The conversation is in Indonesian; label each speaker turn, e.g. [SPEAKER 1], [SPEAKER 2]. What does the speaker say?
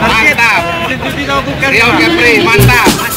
[SPEAKER 1] Mantap. Riau Kepri, mantap.